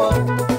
bye.